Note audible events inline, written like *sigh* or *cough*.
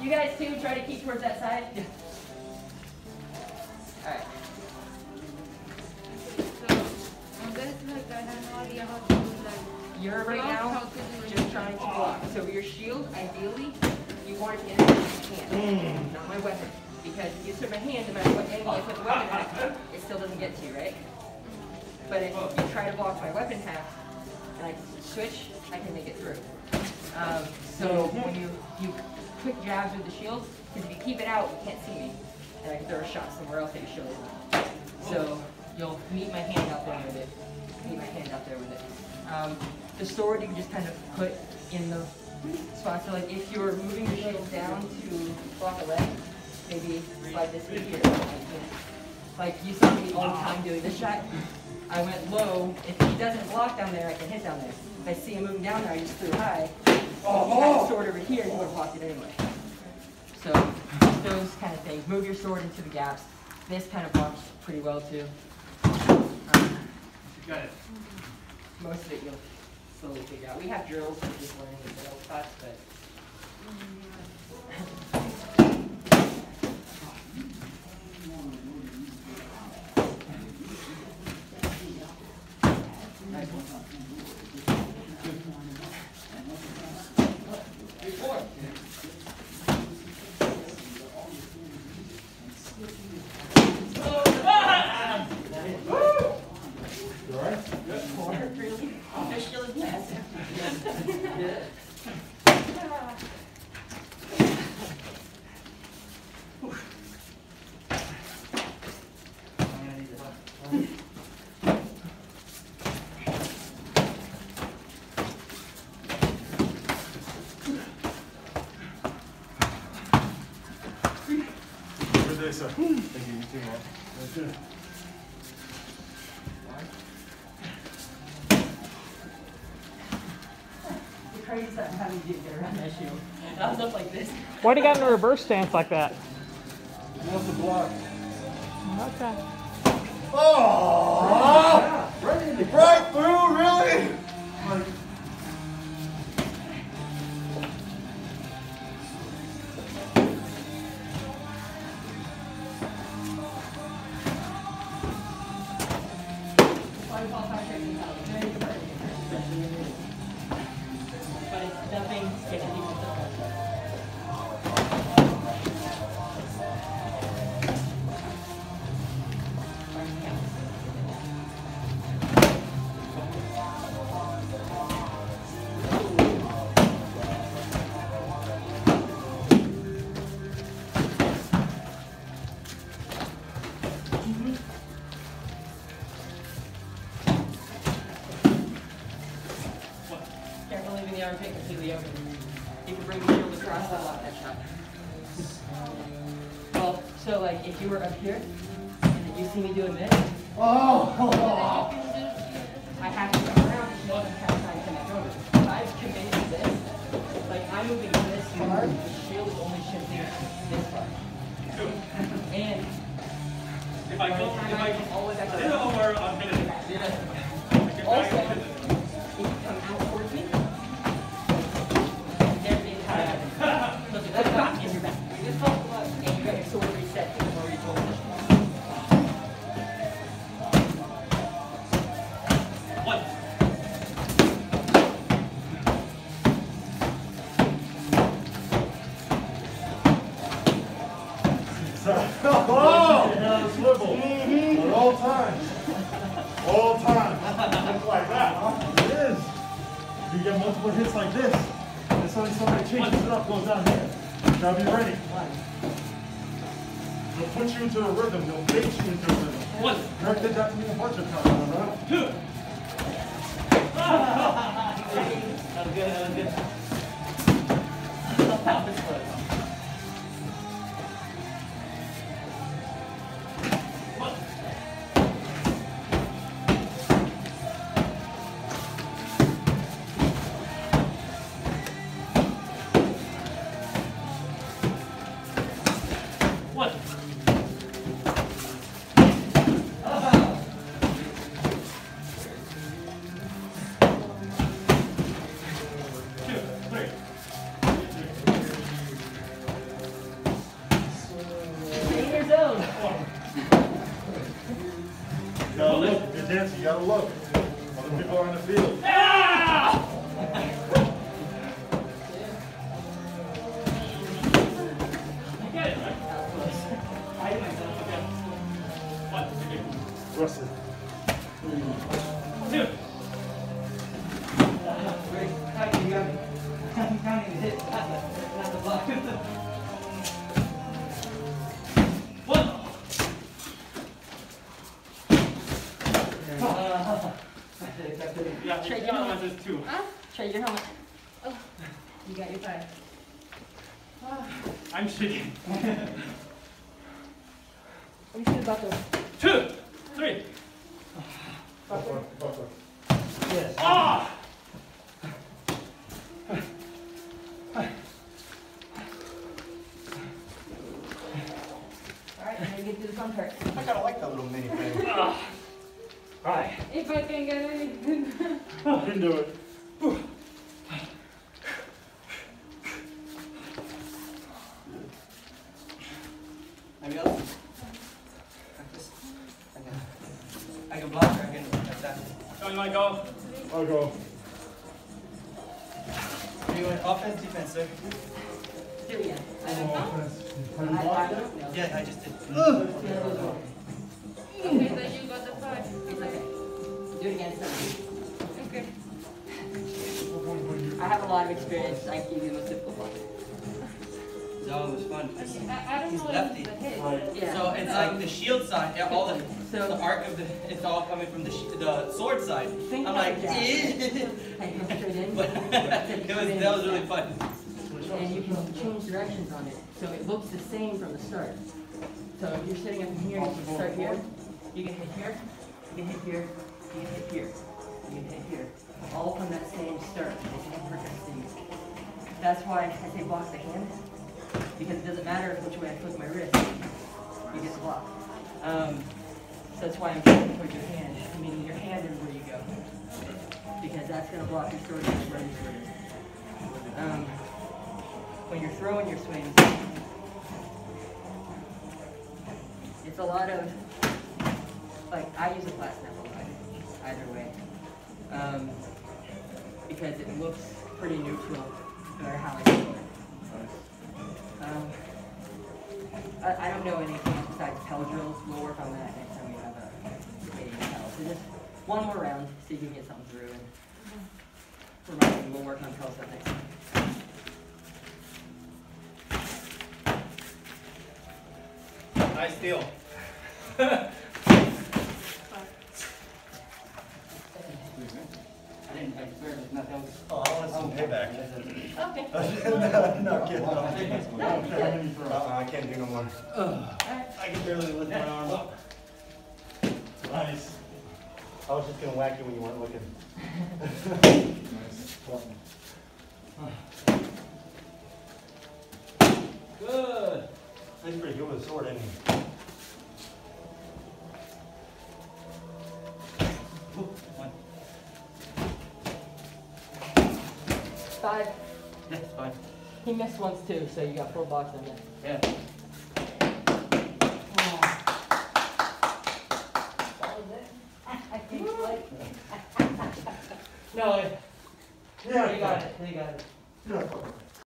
You guys too, try to keep towards that side. Yeah. Alright. So, on this, like, I have no idea how to do, like, You're right now how to do just trying to block. So your shield, ideally, you want it in my hand, not my weapon. Because if you put my hand, no matter what angle I put the weapon at, it still doesn't get to you, right? But if you try to block my weapon half, and I switch, I can make it through. Um, so when you, you quick jabs with the shield, because if you keep it out, you can't see me. And I can throw a shot somewhere else that your shield. So you'll meet my hand out there with it. Meet my hand out there with it. Um, the sword you can just kind of put in the spot. So like if you're moving your shield down to block a leg, maybe slide this in here. Like you saw me all the time doing this shot. I went low. If he doesn't block down there, I can hit down there. If I see him moving down there, I just threw high. If he had a sword over here, he would have blocked it anyway. So those kind of things. Move your sword into the gaps. This kind of blocks pretty well too. Um, Got it. most of it you'll slowly figure out. We have drills for just learning the drill spots, but really, Thank you. You too, man. Crazy stuff how you get around that shield. And I was up like this. Why do you got in a reverse stance like that? What's the block? Okay. Oh! Right through, really? Careful leaving the open. You can bring the shield across and lock that shot. Well, so like if you were up here and you see me doing this, oh! I *laughs* oh, oh. Multiple hits like this, and suddenly somebody changes it up, goes down here. Gotta be ready. They'll put you into a rhythm. They'll bait you into a rhythm. One. Greg did that to me a bunch of times, huh? Two. *laughs* That was good, that was good. *laughs* What? You gotta look. Other people are in the field. Ah! One, okay. Rusty. Two. Yeah, Trade your helmet. one two. Huh? Trade your helmet. Oh, you got your five. I'm shaking. Let me see the buckle. Two, three. Buffer, buffer. Ah! All right, now you get to the fun part. I kinda like that little mini thing. Alright. If I can get anything. *laughs* I can do it. Maybe else? I can block or I can attack. So you wanna go? I'll go. Do offense, defense, sir? Do it again. I don't know. I, Have I don't know. Yeah, I just did. Okay, then you got the five. It's okay. Do it again, son. Okay. I have a lot of experience. I can give you the most difficult one. No, it was fun. I, I don't He's know lefty. the hit. Right. Yeah. So it's like the shield side, yeah, all the, So- the arc of the, it's all coming from the, sh- the sword side. Think I'm like, that. eh. I go in. *laughs* But it was, that was really fun. And you can change directions on it, so it looks the same from the start. So if you're sitting up here, you can start here, you can hit here, you can hit here, you can hit here, you can hit here. All from that same start, it's an uppercut thing. That's why I say block the hand, because it doesn't matter which way I flick my wrist, you get the block. Um, so that's why I'm pointing towards your hand, meaning your hand is where you go. Because that's gonna block your and your. Um, when you're throwing your swings, it's a lot of, like, I use a flat snap a lot, either way. Um, because it looks pretty neutral, no matter how I throw it. Um, I, I don't know anything besides pell drills, we'll work on that next time we have a meeting in pell. So just one more round, see if you can get something through, and remind we'll work on pell stuff next time. Nice deal. *laughs* I didn't, I swear, there's nothing else. Oh, I want some payback. Okay. *laughs* No kidding. No, Okay, how many? Uh-uh, I can't do no more. I can barely lift my arm up. Nice. I was just gonna whack you when you weren't looking. *laughs* Nice. Good. He's pretty good with a sword, isn't he? That's fine. He missed once too, so you got four blocks on oh. that. Yeah. *laughs* No, Yeah. you got it. You got it. Yeah.